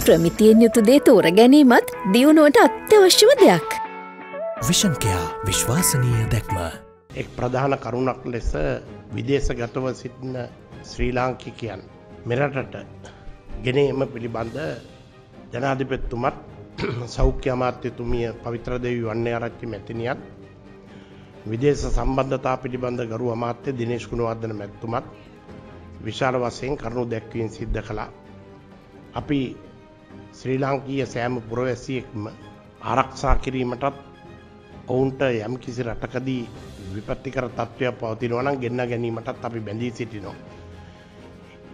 ප්‍රමිතියෙන් යුතු දේ තෝර ගැනීමත් දියුණුවට අත්‍යවශ්‍යම දෙයක්. විෂන්කයා විශ්වාසනීය දැක්ම. එක් ප්‍රධාන කරුණක් ලෙස විදේශගතව සිටින ශ්‍රී ලාංකිකයන් මෙරටට ගෙනීම පිළිබඳ ජනාධිපත්තුමත් සෞඛ්‍ය අමාත්‍යතුමිය පවිත්‍ර දෙවී වන්නේ ආරච්චි මැතිනියත් විදේශ සම්බන්ධතා පිළිබඳ ගරු අමාත්‍ය දිනේශ් ගුණවර්ධන මැතිතුමත් විශාල වශයෙන් කරුණු දැක්වීම සිද්ධ කළා. අපි ශ්‍රී ලාංකීය සෑම පුරවැසියෙක්ම ආරක්ෂා කිරීමටත් ඔවුන්ට යම් කිසි රටකදී විපත්තිකර තත්ත්වයක් පවතිනවා නම් ගෙන්න ගැනීමටත් අපි බැඳී සිටිනවා.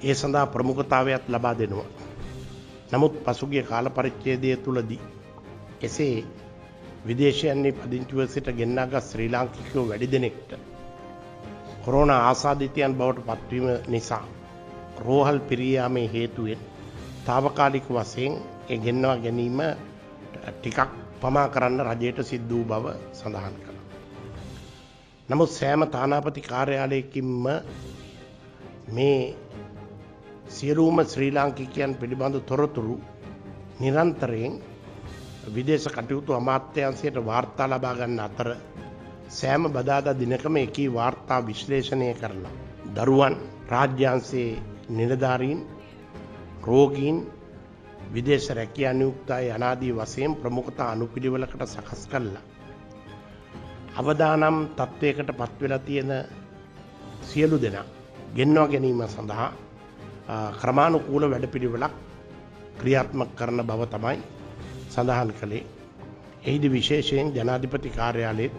ඒ සඳහා ප්‍රමුඛතාවයක් ලබා දෙනවා. නමුත් පසුගිය කාල පරිච්ඡේදය තුලදී එසේ විදේශයන්නේ පදිංචිව සිට ගෙන්නාගත් ශ්‍රී ලාංකිකයෝ වැඩි දෙනෙක්ට කොරෝනා ආසාධිතයන් බවට පත්වීම නිසා රෝහල් පිරියාමේ හේතුවෙන් තාවකාලික වශයෙන් ඒ ගෙන්නවා ගැනීම ටිකක් පමා කරන්න රජයට සිද්ධ වූ බව සඳහන් කළා. නමුත් සෑම තානාපති කාර්යාලයකින්ම මේ සියලුම ශ්‍රී ලාංකිකයන් පිළිබඳ තොරතුරු නිරන්තරයෙන් විදේශ කටයුතු අමාත්‍යන්සයට වාර්තා ලබා ගන්න අතර සෑම බදාදා දිනකම එකී වාර්තා විශ්ලේෂණය කරලා. දරුවන් රාජ්‍යන්සේ නිලධාරීන් රෝගීන් විදේශ රැකිය අනියුක්තයි අනාදී වශයෙන් ප්‍රමුඛතා අනුපිළිවෙලකට සකස් කළා. අවදානම් තත්ත්වයකට පත්වෙලා තියෙන සියලු දෙනා ගෙන්වා ගැනීම සඳහා ක්‍රමාණුකූල වැඩපිළිවෙලක් ක්‍රියාත්මක කරන බව තමයි සඳහන් කළේ. එහිදි විශේෂයෙන් ජනාධිපති කාර්යාලයේත්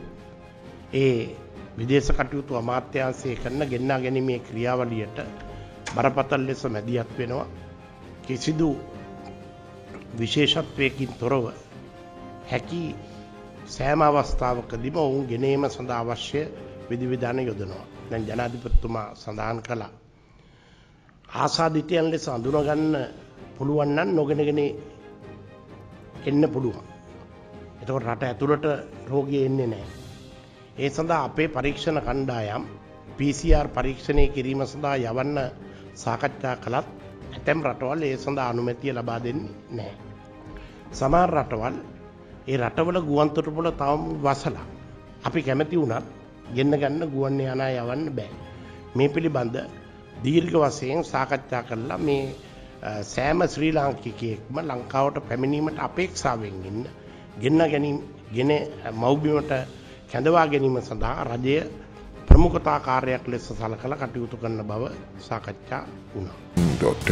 ඒ විදේශ කටයුතු අමාත්‍යංශය කරන ගෙන්නා ගැනීමේ ක්‍රියාවලියට බරපතල ලෙස මැදිහත් වෙනවා. කිසිදු විශේෂත්වයකින් තොරව හැකි සෑම අවස්ථාවකදීම ඔවුන් ගෙනීම සඳහා අවශ්‍ය විධිවිධාන යොදනවා. දැන් ජනාධිපතිතුමා සඳහන් කළා. ආසාධිතයන් ලෙස අඳුනගන්න පුළුවන් නම් නොගෙනගෙන එන්න පුළුවන්. එතකොට රට ඇතුළට රෝගිය එන්නේ නැහැ. ඒ සඳහා අපේ පරීක්ෂණ කණ්ඩායම් PCR පරීක්ෂණය කිරීම සඳහා යවන්න සාකච්ඡා කළත් ඇතැම් රටවල් ඒ සඳහා අනුමැතිය ලබා දෙන්නේ නැහැ. සමහර රටවල් ඒ රටවල ගුවන්තොටුපොළ තවම වසලා. අපි කැමති වුණත් ගෙන්න ගන්න ගුවන් යානා යවන්න බෑ. මේ පිළිබඳ දීර්ඝ වශයෙන් සාකච්ඡා කරලා මේ සෑම ශ්‍රී ලාංකිකයෙක්ම ලංකාවට පැමිණීමට අපේක්ෂාවෙන් ඉන්න ගෙන්න ගැනීම ගෙන මෞබිමට කැඳවා ගැනීම සඳහා රජය ප්‍රමුඛතා කාර්යයක් ලෙස සලකලා කටයුතු කරන බව සාකච්ඡා වුණා. .lk